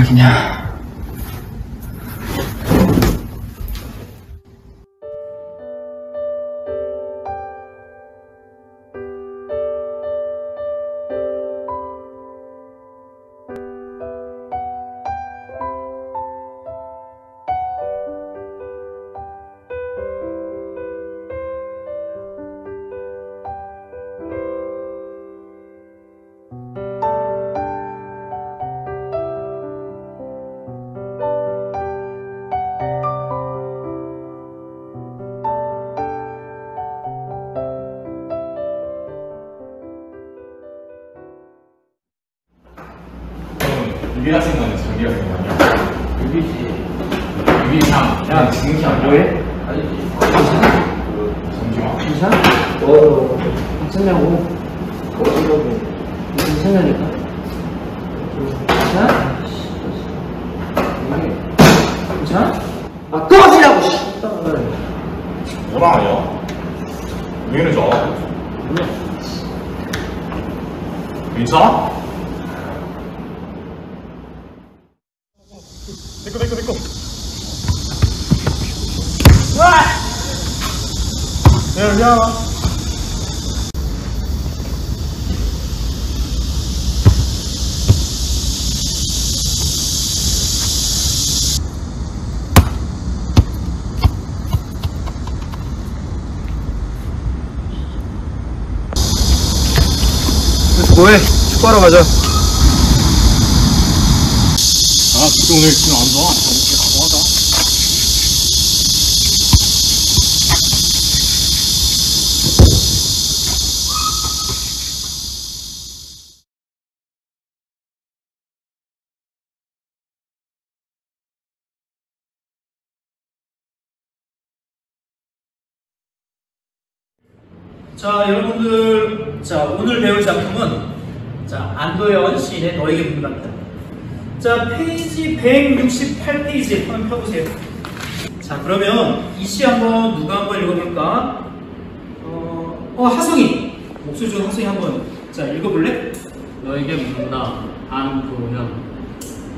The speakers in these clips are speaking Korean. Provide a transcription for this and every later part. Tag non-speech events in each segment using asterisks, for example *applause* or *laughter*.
각이냐? 유비상. 야, 지금 상 뭐해? 아니지. 정중아. 괜찮아? 어, 괜찮냐고. 어디라고. 괜찮냐니까. 괜찮아? 괜찮아? 아, 꺼지라고, 씨! 뭐라 하냐? 왜 이러죠? 괜찮아? 내꺼 내꺼 내꺼 야 여기 하나 뭐해? 축구하러 가자. 아 진짜 오늘 지금 안좋아 이렇게 가고 하 자 자, 여러분들, 자, 오늘 배울 작품은, 자, 안도현 시인의 너에게 묻는답니다. 자, 페이지 168페이지에 한번 펴보세요. 자, 그러면 이 시 한번 누가 한번 읽어볼까? 어, 어, 하성이. 목소리 좋은 하성이 한번, 자, 읽어볼래? 너에게 묻는다. 안도현.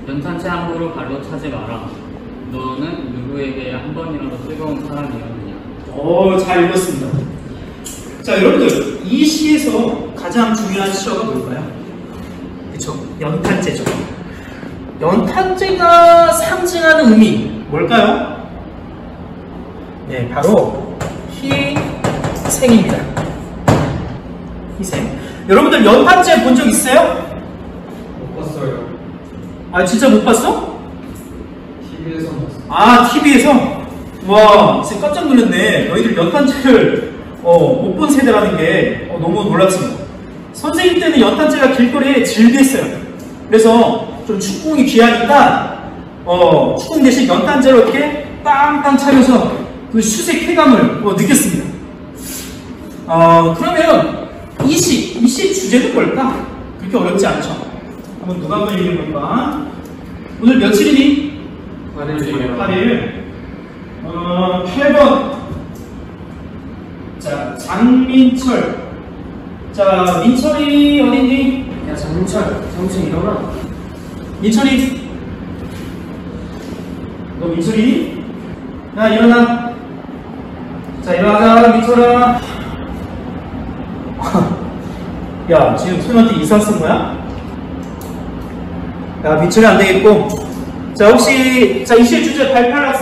연탄재 함부로 발로 차지 마라. 너는 누구에게 한 번이라도 뜨거운 사랑이었느냐? 어, 잘 읽었습니다. 자, 여러분들, 이 시에서 가장 중요한 시어가 뭘까요? 그쵸, 연탄재죠. 연탄재가 상징하는 의미, 뭘까요? 네, 바로 희생입니다. 희생. 여러분들, 연탄재 본 적 있어요? 못 봤어요. 아, 진짜 못 봤어? TV에서 봤어. 아, TV에서? 와, 진짜 깜짝 놀랐네. 너희들 연탄재를 어, 못 본 세대라는 게 어, 너무 놀랍습니다. 선생님 때는 연탄재가 길거리에 질비했어요. 그래서 좀 축궁이 귀하니까 어, 축궁 대신 연탄재로 이렇게 빵빵 차면서 그 수색 쾌감을 어, 느꼈습니다. 어, 그러면 이 시, 이 시 주제는 뭘까? 그렇게 어렵지 않죠? 한번 누가 한번 읽어볼까? 오늘 며칠이니? 8일이에요. 8일. 어, 8번. 자, 장민철. 자, 민철이 어딨니? 야, 장민철. 정신 일어나. 민철이. 너 민철이? 야, 일어나. 자, 일어나자, 민철아. *laughs* 야, 지금 소연한테 이사 쓴 거야? 야, 민철이 안 되겠고. 자, 혹시, 자, 이실 주제 발표할 학생?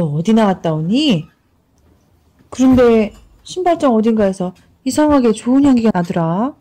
너 어디 나갔다 오니? 그런데 신발장 어딘가에서 이상하게 좋은 향기가 나더라.